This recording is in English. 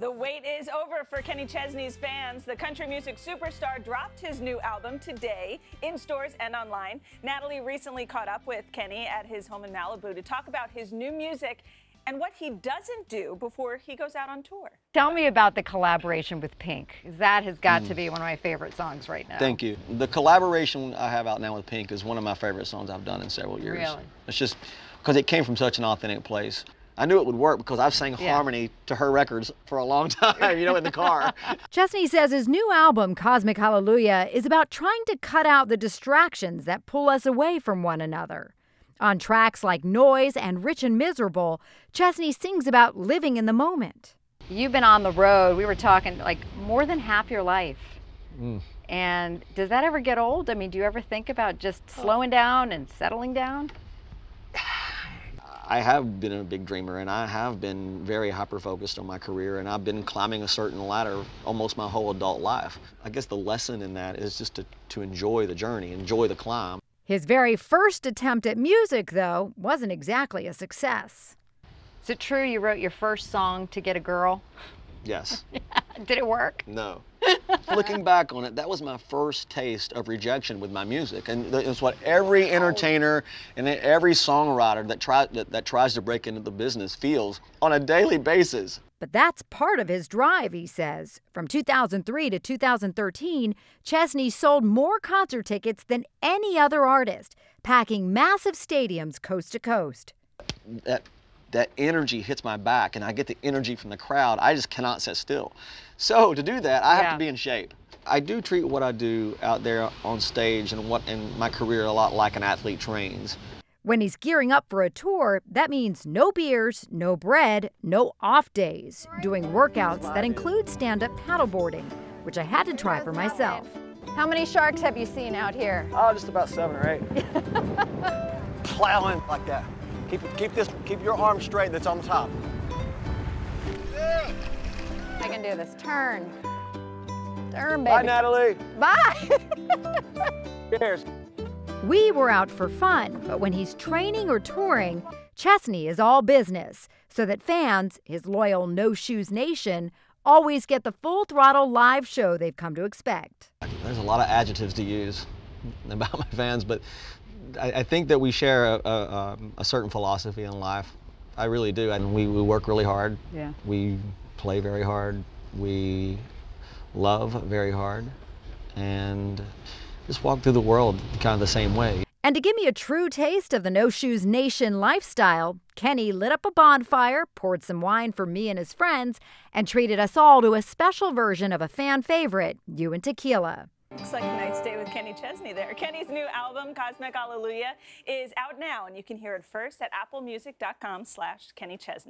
The wait is over for Kenny Chesney's fans. The country music superstar dropped his new album today in stores and online. Natalie recently caught up with Kenny at his home in Malibu to talk about his new music and what he doesn't do before he goes out on tour. Tell me about the collaboration with Pink. That has got mm. to be one of my favorite songs right now. Thank you. The collaboration I have out now with Pink is one of my favorite songs I've done in several years. Really? It's just because it came from such an authentic place. I knew it would work because I've sang yeah. harmony to her records for a long time, you know, in the car. Chesney says his new album, Cosmic Hallelujah, is about trying to cut out the distractions that pull us away from one another. On tracks like Noise and Rich and Miserable, Chesney sings about living in the moment. You've been on the road, we were talking like more than half your life. Mm. And does that ever get old? I mean, do you ever think about just slowing down and settling down? I have been a big dreamer and I have been very hyper focused on my career and I've been climbing a certain ladder almost my whole adult life. I guess the lesson in that is just to, to enjoy the journey, enjoy the climb. His very first attempt at music, though, wasn't exactly a success. Is it true you wrote your first song to get a girl? Yes. Did it work? No. Looking back on it, that was my first taste of rejection with my music, and it's what every oh. entertainer and every songwriter that, try, that, that tries to break into the business feels on a daily basis. But that's part of his drive, he says. From 2003 to 2013, Chesney sold more concert tickets than any other artist, packing massive stadiums coast to coast. That that energy hits my back and I get the energy from the crowd, I just cannot sit still. So to do that, I have to be in shape. I do treat what I do out there on stage and what in my career a lot like an athlete trains. When he's gearing up for a tour, that means no beers, no bread, no off days, doing workouts that include stand up paddleboarding, which I had to try for myself. How many sharks have you seen out here? Oh, just about seven or eight. Plowing like that. Keep, keep this, keep your arm straight that's on the top. I can do this. Turn. Turn, baby. Bye, Natalie. Bye. Cheers. We were out for fun, but when he's training or touring, Chesney is all business, so that fans, his loyal No Shoes Nation, always get the full throttle live show they've come to expect. There's a lot of adjectives to use about my fans, but I, I think that we share a, a, um, a, certain philosophy in life. I really do. And we, we work really hard. Yeah. We play very hard. We love very hard. And just walk through the world kind of the same way. And to give me a true taste of the No Shoes Nation lifestyle, Kenny lit up a bonfire, poured some wine for me and his friends, and treated us all to a special version of a fan favorite, You and Tequila. Looks like a nice day with Kenny Chesney there. Kenny's new album, Cosmic Hallelujah, is out now, and you can hear it first at applemusic.com slash Kenny Chesney.